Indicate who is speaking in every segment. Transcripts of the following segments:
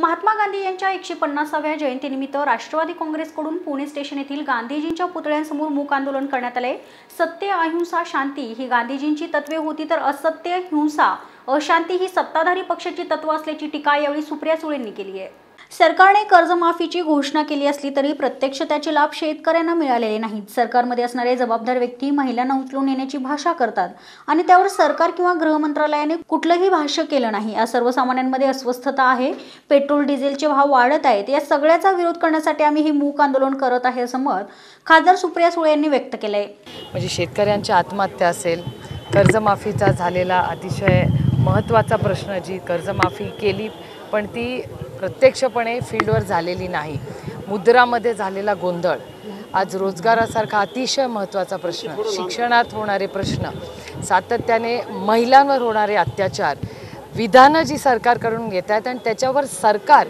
Speaker 1: महात्मा गांधी यांच्या एकशे पन्नासाव्या जयंतीनिमित्त राष्ट्रवादी काँग्रेसकडून पुणे स्टेशन येथील गांधीजींच्या पुतळ्यांसमोर मूक आंदोलन करण्यात आले. सत्य अहिंसा शांती ही गांधीजींची तत्वे होती तर असत्य हिंसा अशांती ही सत्ताधारी पक्षाची तत्व असल्याची टीका यावेळी सुप्रिया सुळेंनी केली आहे. सरकारने कर्जमाफीची घोषणा केली असली तरी प्रत्यक्ष त्याचे लाभ शेतकऱ्यांना मिळालेले नाहीत. सरकारमध्ये असणारे जबाबदार व्यक्ती महिलांना उचलून येण्याची भाषा करतात आणि त्यावर सरकार किंवा गृह मंत्रालयाने कुठलंही भाष्य केलं नाही. या सर्वसामान्यांमध्ये अस्वस्थता आहे पेट्रोल डिझेलचे भाव वाढत आहेत या सगळ्याचा विरोध करण्यासाठी आम्ही हे मूक आंदोलन करत आहे असं मत खासदार सुप्रिया सुळे यांनी व्यक्त केलंय.
Speaker 2: म्हणजे शेतकऱ्यांची आत्महत्या असेल कर्जमाफीचा झालेला अतिशय महत्त्वाचा प्रश्न जी कर्जमाफी केली पण ती प्रत्यक्षपणे फील्डवर झालेली नाही. मुद्रामध्ये झालेला गोंधळ आज रोजगारासारखा अतिशय महत्त्वाचा प्रश्न. शिक्षणात होणारे प्रश्न सातत्याने महिलांवर होणारे अत्याचार विधानं जी सरकारकडून घेत आहेत आणि त्याच्यावर सरकार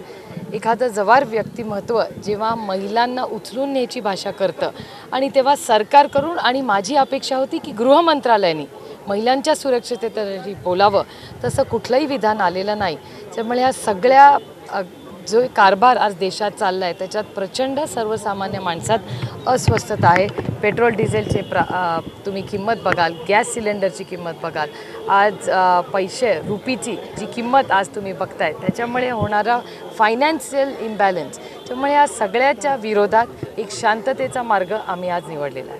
Speaker 2: एखादं जवार व्यक्तिमत्व जेव्हा महिलांना उचलून न्यायची भाषा करतं आणि तेव्हा सरकारकडून आणि माझी अपेक्षा होती की गृह मंत्रालयाने महिलांच्या सुरक्षिततेसाठी बोलावं तसं कुठलंही विधान आलेलं नाही. त्यामुळे या सगळ्या जो कारभार आज देशात चालला आहे त्याच्यात प्रचंड सर्वसामान्य माणसात अस्वस्थता आहे. पेट्रोल डिझेलचे प्रा तुम्ही किंमत बघाल गॅस सिलेंडरची किंमत बघाल आज पैसे रुपीची जी किंमत आज तुम्ही बघताय त्याच्यामुळे होणारा फायनान्शियल इम्बॅलन्स त्यामुळे या सगळ्याच्या विरोधात एक शांततेचा मार्ग आम्ही आज निवडलेला आहे.